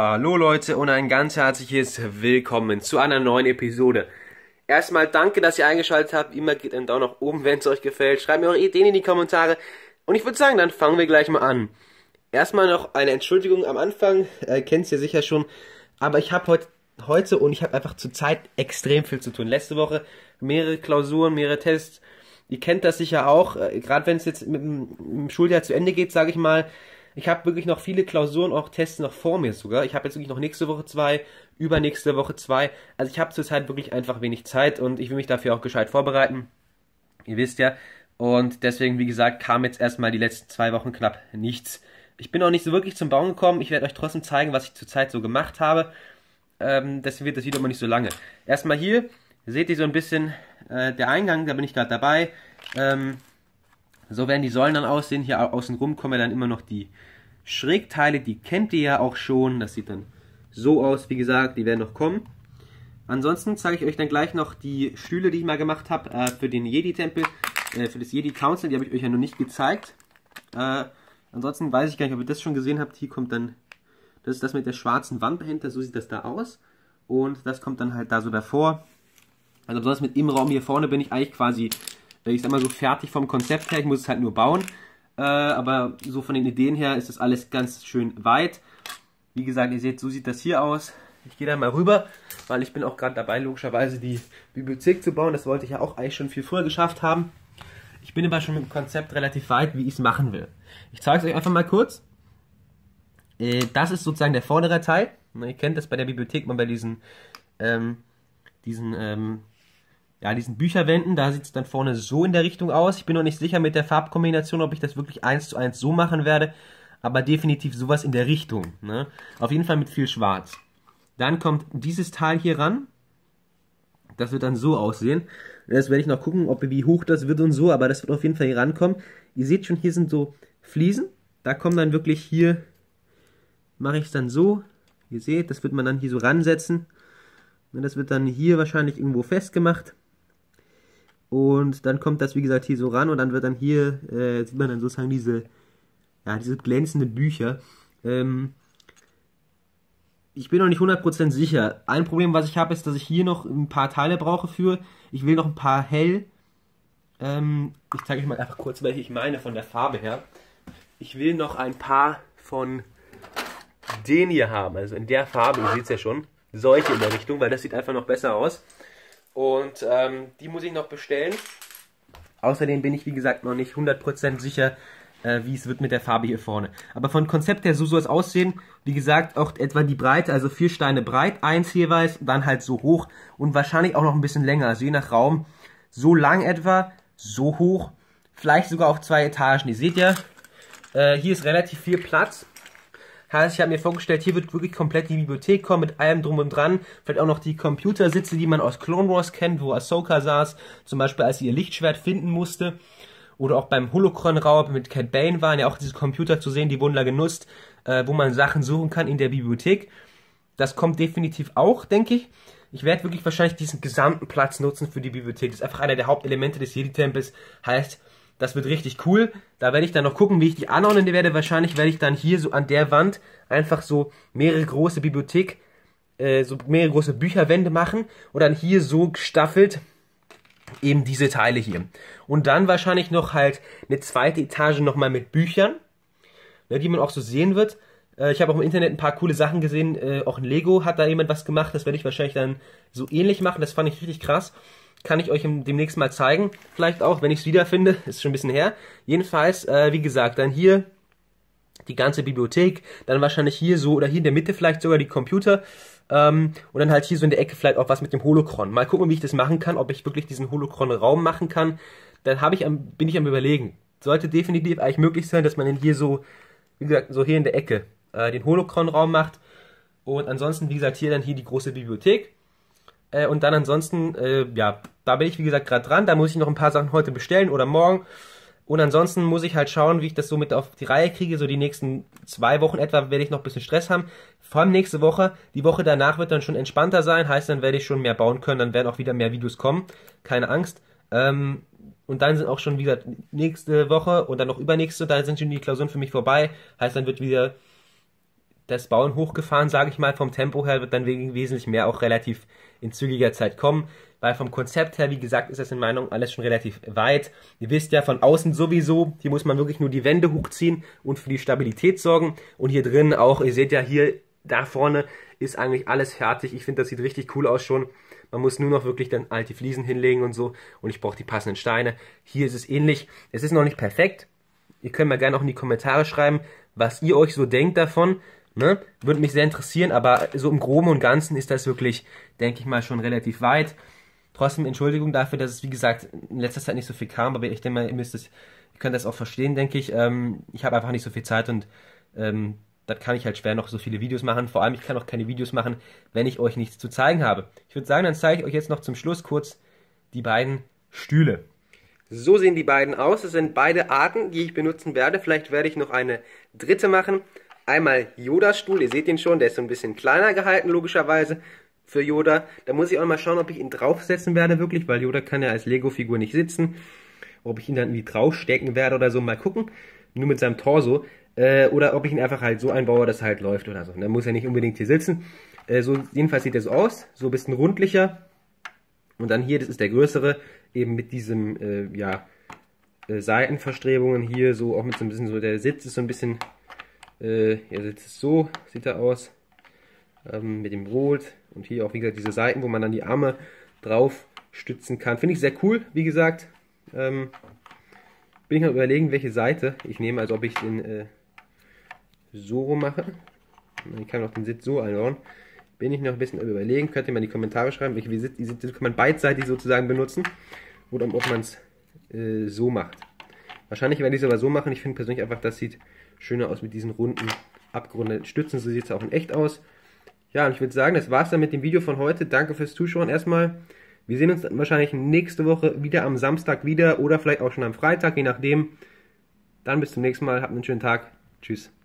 Hallo Leute und ein ganz herzliches Willkommen zu einer neuen Episode. Erstmal danke, dass ihr eingeschaltet habt. Immer geht ein Daumen nach oben, wenn es euch gefällt. Schreibt mir eure Ideen in die Kommentare. Und ich würde sagen, dann fangen wir gleich mal an. Erstmal noch eine Entschuldigung am Anfang. Äh, Kennt ihr sicher schon. Aber ich habe heute heute und ich habe einfach zur Zeit extrem viel zu tun. Letzte Woche mehrere Klausuren, mehrere Tests. Ihr kennt das sicher auch. Äh, Gerade wenn es jetzt mit dem Schuljahr zu Ende geht, sage ich mal ich habe wirklich noch viele Klausuren, auch Tests noch vor mir sogar. Ich habe jetzt wirklich noch nächste Woche zwei, übernächste Woche zwei. Also ich habe zurzeit wirklich einfach wenig Zeit und ich will mich dafür auch gescheit vorbereiten. Ihr wisst ja. Und deswegen, wie gesagt, kam jetzt erstmal die letzten zwei Wochen knapp nichts. Ich bin auch nicht so wirklich zum Bauen gekommen. Ich werde euch trotzdem zeigen, was ich zurzeit so gemacht habe. Ähm, deswegen wird das Video immer nicht so lange. Erstmal hier seht ihr so ein bisschen äh, der Eingang, da bin ich gerade dabei. Ähm, so werden die Säulen dann aussehen. Hier außen rum kommen dann immer noch die Schrägteile, die kennt ihr ja auch schon. Das sieht dann so aus, wie gesagt, die werden noch kommen. Ansonsten zeige ich euch dann gleich noch die Stühle, die ich mal gemacht habe äh, für den Jedi-Tempel, äh, für das Jedi-Council. Die habe ich euch ja noch nicht gezeigt. Äh, ansonsten weiß ich gar nicht, ob ihr das schon gesehen habt. Hier kommt dann, das ist das mit der schwarzen Wand dahinter, so sieht das da aus. Und das kommt dann halt da so davor. Also besonders mit im Raum hier vorne bin ich eigentlich quasi, ich sag mal so fertig vom Konzept her. Ich muss es halt nur bauen. Äh, aber so von den Ideen her ist das alles ganz schön weit. Wie gesagt, ihr seht, so sieht das hier aus. Ich gehe da mal rüber, weil ich bin auch gerade dabei, logischerweise die Bibliothek zu bauen. Das wollte ich ja auch eigentlich schon viel früher geschafft haben. Ich bin aber schon mit dem Konzept relativ weit, wie ich es machen will. Ich zeige es euch einfach mal kurz. Äh, das ist sozusagen der vordere Teil. Ihr kennt das bei der Bibliothek mal bei diesen, ähm, diesen ähm, ja, diesen Bücherwänden, da sieht es dann vorne so in der Richtung aus. Ich bin noch nicht sicher mit der Farbkombination, ob ich das wirklich eins zu eins so machen werde, aber definitiv sowas in der Richtung. Ne? Auf jeden Fall mit viel Schwarz. Dann kommt dieses Teil hier ran. Das wird dann so aussehen. Das werde ich noch gucken, ob wie hoch das wird und so, aber das wird auf jeden Fall hier rankommen. Ihr seht schon, hier sind so Fliesen. Da kommen dann wirklich hier, mache ich es dann so. Ihr seht, das wird man dann hier so ransetzen. Das wird dann hier wahrscheinlich irgendwo festgemacht. Und dann kommt das, wie gesagt, hier so ran und dann wird dann hier, äh, sieht man dann sozusagen diese, ja, diese glänzenden Bücher. Ähm, ich bin noch nicht 100% sicher. Ein Problem, was ich habe, ist, dass ich hier noch ein paar Teile brauche für. Ich will noch ein paar hell. Ähm, ich zeige euch mal einfach kurz, welche ich meine von der Farbe her. Ich will noch ein paar von den hier haben, also in der Farbe, ihr seht es ja schon. Solche in der Richtung, weil das sieht einfach noch besser aus. Und ähm, die muss ich noch bestellen. Außerdem bin ich, wie gesagt, noch nicht 100% sicher, äh, wie es wird mit der Farbe hier vorne. Aber von Konzept her, so soll es aussehen. Wie gesagt, auch etwa die Breite, also vier Steine breit, eins jeweils, dann halt so hoch und wahrscheinlich auch noch ein bisschen länger, also je nach Raum. So lang etwa, so hoch, vielleicht sogar auf zwei Etagen. Ihr seht ja, äh, hier ist relativ viel Platz. Heißt, ich habe mir vorgestellt, hier wird wirklich komplett die Bibliothek kommen mit allem drum und dran. Vielleicht auch noch die Computersitze, die man aus Clone Wars kennt, wo Ahsoka saß, zum Beispiel als sie ihr Lichtschwert finden musste. Oder auch beim Holocron-Raub mit Cat Bane waren ja auch diese Computer zu sehen, die wurden da genutzt, äh, wo man Sachen suchen kann in der Bibliothek. Das kommt definitiv auch, denke ich. Ich werde wirklich wahrscheinlich diesen gesamten Platz nutzen für die Bibliothek. Das ist einfach einer der Hauptelemente des Jedi-Tempels. Heißt, das wird richtig cool. Da werde ich dann noch gucken, wie ich die anordnen werde. Wahrscheinlich werde ich dann hier so an der Wand einfach so mehrere große Bibliothek, äh, so mehrere große Bücherwände machen und dann hier so gestaffelt eben diese Teile hier. Und dann wahrscheinlich noch halt eine zweite Etage nochmal mit Büchern, ne, die man auch so sehen wird. Äh, ich habe auch im Internet ein paar coole Sachen gesehen. Äh, auch in Lego hat da jemand was gemacht. Das werde ich wahrscheinlich dann so ähnlich machen. Das fand ich richtig krass kann ich euch demnächst mal zeigen. Vielleicht auch, wenn ich es wiederfinde. Ist schon ein bisschen her. Jedenfalls, äh, wie gesagt, dann hier die ganze Bibliothek. Dann wahrscheinlich hier so, oder hier in der Mitte vielleicht sogar die Computer. Ähm, und dann halt hier so in der Ecke vielleicht auch was mit dem Holocron. Mal gucken, wie ich das machen kann, ob ich wirklich diesen Holocron-Raum machen kann. Dann habe ich am, bin ich am überlegen. Sollte definitiv eigentlich möglich sein, dass man den hier so, wie gesagt, so hier in der Ecke äh, den Holocron-Raum macht. Und ansonsten, wie gesagt, hier dann hier die große Bibliothek. Äh, und dann ansonsten, äh, ja, da bin ich wie gesagt gerade dran. Da muss ich noch ein paar Sachen heute bestellen oder morgen. Und ansonsten muss ich halt schauen, wie ich das so mit auf die Reihe kriege. So die nächsten zwei Wochen etwa werde ich noch ein bisschen Stress haben. Vor allem nächste Woche. Die Woche danach wird dann schon entspannter sein. Heißt, dann werde ich schon mehr bauen können. Dann werden auch wieder mehr Videos kommen. Keine Angst. Ähm, und dann sind auch schon wieder nächste Woche und dann noch übernächste. Da sind schon die Klausuren für mich vorbei. Heißt, dann wird wieder das Bauen hochgefahren, sage ich mal, vom Tempo her wird dann wesentlich mehr auch relativ in zügiger Zeit kommen, weil vom Konzept her, wie gesagt, ist das in Meinung alles schon relativ weit. Ihr wisst ja von außen sowieso, hier muss man wirklich nur die Wände hochziehen und für die Stabilität sorgen und hier drin auch, ihr seht ja hier, da vorne ist eigentlich alles fertig. Ich finde, das sieht richtig cool aus schon. Man muss nur noch wirklich dann alte Fliesen hinlegen und so und ich brauche die passenden Steine. Hier ist es ähnlich. Es ist noch nicht perfekt. Ihr könnt mir gerne auch in die Kommentare schreiben, was ihr euch so denkt davon. Ne? Würde mich sehr interessieren, aber so im Groben und Ganzen ist das wirklich, denke ich mal, schon relativ weit. Trotzdem Entschuldigung dafür, dass es, wie gesagt, in letzter Zeit nicht so viel kam, aber ich denke mal, ihr müsst es, ihr könnt das auch verstehen, denke ich. Ähm, ich habe einfach nicht so viel Zeit und ähm, das kann ich halt schwer noch so viele Videos machen. Vor allem, ich kann auch keine Videos machen, wenn ich euch nichts zu zeigen habe. Ich würde sagen, dann zeige ich euch jetzt noch zum Schluss kurz die beiden Stühle. So sehen die beiden aus. Das sind beide Arten, die ich benutzen werde. Vielleicht werde ich noch eine dritte machen. Einmal Yoda-Stuhl, ihr seht ihn schon, der ist so ein bisschen kleiner gehalten, logischerweise, für Yoda. Da muss ich auch mal schauen, ob ich ihn draufsetzen werde, wirklich, weil Yoda kann ja als Lego-Figur nicht sitzen. Ob ich ihn dann irgendwie draufstecken werde oder so, mal gucken. Nur mit seinem Torso. Äh, oder ob ich ihn einfach halt so einbaue, dass er halt läuft oder so. Dann muss er nicht unbedingt hier sitzen. Äh, so, jedenfalls sieht er so aus. So ein bisschen rundlicher. Und dann hier, das ist der größere, eben mit diesem, äh, ja, äh, Seitenverstrebungen hier, so auch mit so ein bisschen so, der Sitz ist so ein bisschen äh, er sitzt so, sieht er aus. Ähm, mit dem Rot. Und hier auch, wie gesagt, diese Seiten, wo man dann die Arme drauf stützen kann. Finde ich sehr cool, wie gesagt. Ähm, bin ich noch überlegen, welche Seite ich nehme, also ob ich den äh, so rum mache. Ich kann auch den Sitz so einbauen. Bin ich noch ein bisschen überlegen. Könnt ihr mal in die Kommentare schreiben, welche Sitz, die Sitze kann man beidseitig sozusagen benutzen. Oder ob man es äh, so macht. Wahrscheinlich werde ich es aber so machen. Ich finde persönlich einfach, das sieht schöner aus mit diesen runden, abgerundeten Stützen. So sieht es auch in echt aus. Ja, und ich würde sagen, das war's dann mit dem Video von heute. Danke fürs Zuschauen erstmal. Wir sehen uns dann wahrscheinlich nächste Woche wieder am Samstag wieder oder vielleicht auch schon am Freitag, je nachdem. Dann bis zum nächsten Mal. Habt einen schönen Tag. Tschüss.